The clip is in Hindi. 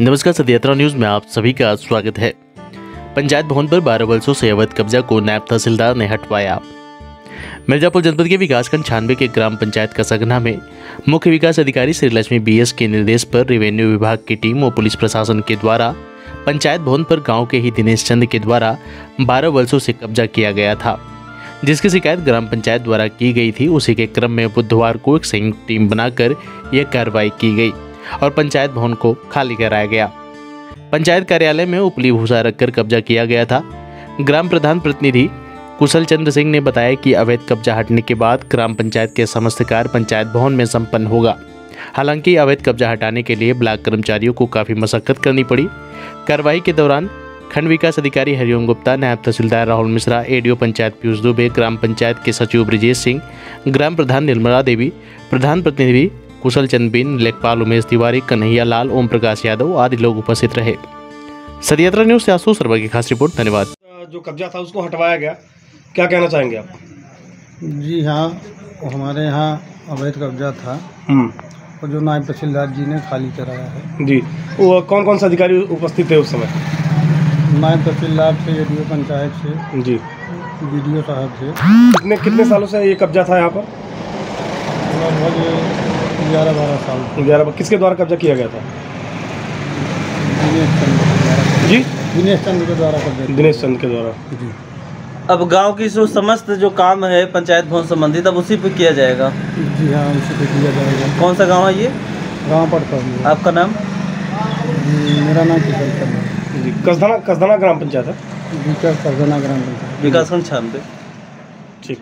नमस्कार सदयात्रा न्यूज़ में आप सभी का स्वागत है। पंचायत भवन पर बारह वर्षों से अवैध कब्जा को नायब तहसीलदार ने हटवाया। मिर्जापुर जनपद के विकासखंड छानवे के ग्राम पंचायत कसगना में मुख्य विकास अधिकारी श्री लक्ष्मी बीएस के निर्देश पर रेवेन्यू विभाग की टीम और पुलिस प्रशासन के द्वारा, पंचायत भवन पर गाँव के ही दिनेश चंद के द्वारा 12 वर्षों से कब्जा किया गया था। जिसकी शिकायत ग्राम पंचायत द्वारा की गई थी, उसी के क्रम में बुधवार को एक संयुक्त टीम बनाकर यह कार्रवाई की गई। और पंचायत भवन को खाली कराया गया। पंचायत कार्यालय में उपली भूसा रखकर कब्जा किया गया था। ग्राम प्रधान प्रतिनिधि कुशल चंद्र सिंह ने बताया कि अवैध कब्जा हटने के बाद ग्राम पंचायत के समस्त कार्य पंचायत भवन में संपन्न होगा। हालाँकि अवैध कब्जा हटाने के लिए ब्लॉक कर्मचारियों को काफ़ी मशक्कत करनी पड़ी। कार्रवाई के दौरान खंड विकास अधिकारी हरिओम गुप्ता, नायब तहसीलदार राहुल मिश्रा, एडीओ पंचायत पीयूष दुबे, ग्राम पंचायत के सचिव ब्रिजेश सिंह, ग्राम प्रधान निर्मला देवी, प्रधान प्रतिनिधि कुशल चंद बिन लेखपाल उमेश तिवारी कन्हैया लाल ओम प्रकाश यादव आदि लोग उपस्थित रहे। सदयात्रा न्यूज़ से आशु शर्मा की खास रिपोर्ट धन्यवाद। जो कब्जा था उसको हटवाया गया। क्या कहना चाहेंगे आप? जी हाँ हमारे यहाँ अवैध कब्जा था। और जो नायब तहसीलदार जी ने खाली कराया है। जी वो कौन कौन से अधिकारी उपस्थित थे उस समय? नायब तहसीलदार से एडीओ पंचायत से जी। बीडीओ साहब से कितने कितने सालों से ये कब्जा था यहाँ पर? लगभग ग्यारह बारह साल। ग्यारह किसके द्वारा कब्जा किया गया था? दिनेश चंद के द्वारा। जी? दिनेश चंद के द्वारा कब्जा दिनेश चंद के द्वारा। जी। अब गाँव की जो समस्त जो काम है पंचायत भवन संबंधित अब उसी पे किया जाएगा? जी हाँ उसी पे किया जाएगा। कौन सा गाँव है ये? गाँव पड़ता है। आपका नाम? मेरा नाम चंद है। जी कसदाना कसदाना ग्राम पंचायत है? विकास करगना ग्राम पंचायत। विकासखंड छानबे। ठीक।